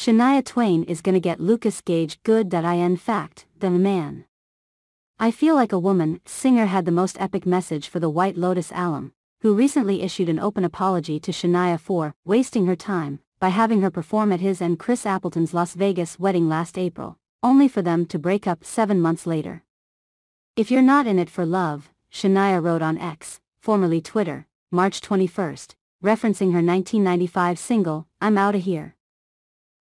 Shania Twain is gonna get Lukas Gage good that I in fact, the man. I feel like a woman, singer had the most epic message for the White Lotus album, who recently issued an open apology to Shania for wasting her time by having her perform at his and Chris Appleton's Las Vegas wedding last April, only for them to break up seven months later. If you're not in it for love, Shania wrote on X, formerly Twitter, March 21, referencing her 1995 single, I'm Outta Here.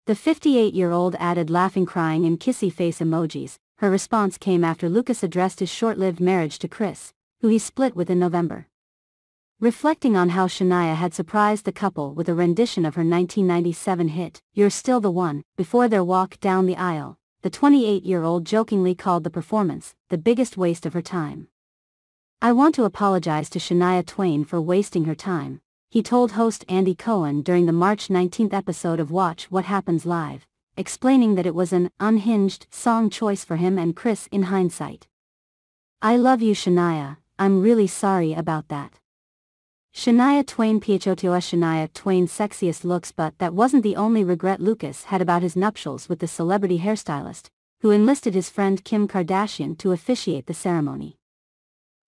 The 58-year-old added laughing crying and kissy face emojis, her response came after Lukas addressed his short-lived marriage to Chris, who he split with in November. Reflecting on how Shania had surprised the couple with a rendition of her 1997 hit, You're Still the One, before their walk down the aisle, the 28-year-old jokingly called the performance, the biggest waste of her time. I want to apologize to Shania Twain for wasting her time, he told host Andy Cohen during the March 19 episode of Watch What Happens Live, explaining that it was an unhinged song choice for him and Chris in hindsight. I love you Shania, I'm really sorry about that. Shania Twain PHOTOS Shania Twain's sexiest looks but that wasn't the only regret Lukas had about his nuptials with the celebrity hairstylist, who enlisted his friend Kim Kardashian to officiate the ceremony.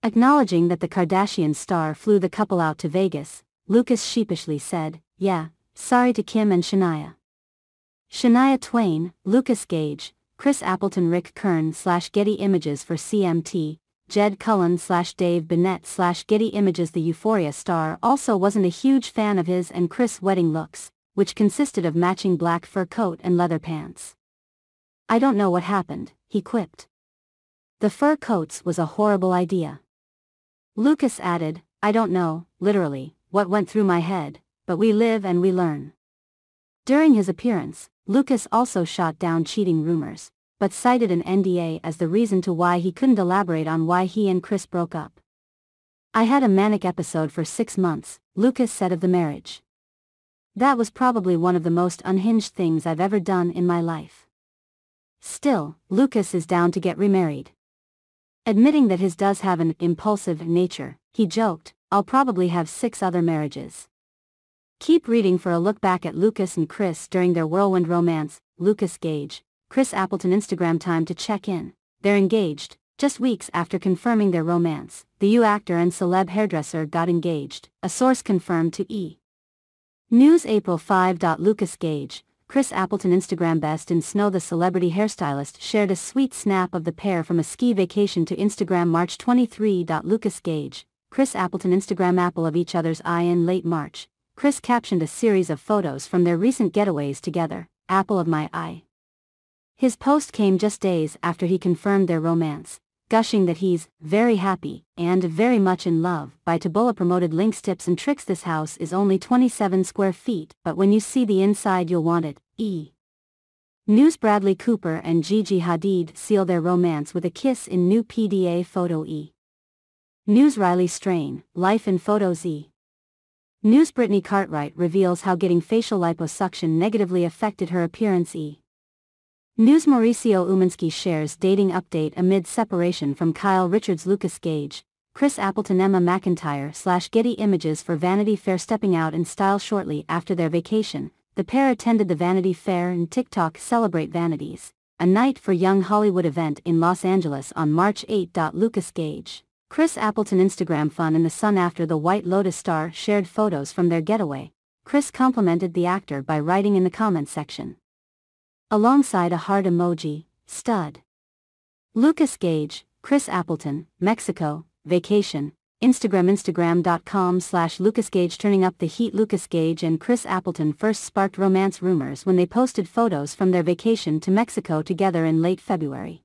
Acknowledging that the Kardashian star flew the couple out to Vegas, Lukas sheepishly said, yeah, sorry to Kim and Shania. Shania Twain, Lukas Gage, Chris Appleton Rick Kern slash Getty Images for CMT, Jed Cullen slash Dave Bennett slash Getty Images The Euphoria star also wasn't a huge fan of his and Chris' wedding looks, which consisted of matching black fur coat and leather pants. I don't know what happened, he quipped. The fur coats was a horrible idea. Lukas added, I don't know, literally, what went through my head, but we live and we learn. During his appearance, Lukas also shot down cheating rumors but cited an NDA as the reason to why he couldn't elaborate on why he and Chris broke up. I had a manic episode for six months, Lukas said of the marriage. That was probably one of the most unhinged things I've ever done in my life. Still, Lukas is down to get remarried. Admitting that his does have an impulsive nature, he joked, I'll probably have six other marriages. Keep reading for a look back at Lukas and Chris during their whirlwind romance, Lukas Gage, Chris Appleton Instagram time to check in. They're engaged, just weeks after confirming their romance. The You actor and celeb hairdresser got engaged, a source confirmed to E! News April 5. Lukas Gage, Chris Appleton Instagram Best in Snow The celebrity hairstylist shared a sweet snap of the pair from a ski vacation to Instagram March 23. Lukas Gage, Chris Appleton Instagram Apple of each other's eye in late March. Chris captioned a series of photos from their recent getaways together, Apple of my eye. His post came just days after he confirmed their romance, gushing that he's very happy and very much in love. By Taboola promoted links tips and tricks this house is only 27 square feet but when you see the inside you'll want it, e. News Bradley Cooper and Gigi Hadid seal their romance with a kiss in new PDA photo e. News Riley Strain, Life in Photos e. News Brittany Cartwright reveals how getting facial liposuction negatively affected her appearance e. News Mauricio Umansky shares dating update amid separation from Kyle Richards Lukas Gage, Chris Appleton Emma McIntyre slash Getty Images for Vanity Fair stepping out in style shortly after their vacation, the pair attended the Vanity Fair and TikTok Celebrate Vanities, a night for young Hollywood event in Los Angeles on March 8. Lukas Gage, Chris Appleton Instagram fun in the sun after the White Lotus star shared photos from their getaway. Chris complimented the actor by writing in the comments section alongside a heart emoji, stud. Lukas Gage, Chris Appleton, Mexico, vacation, Instagram Instagram.com slash Lukas Gage turning up the heat Lukas Gage and Chris Appleton first sparked romance rumors when they posted photos from their vacation to Mexico together in late February.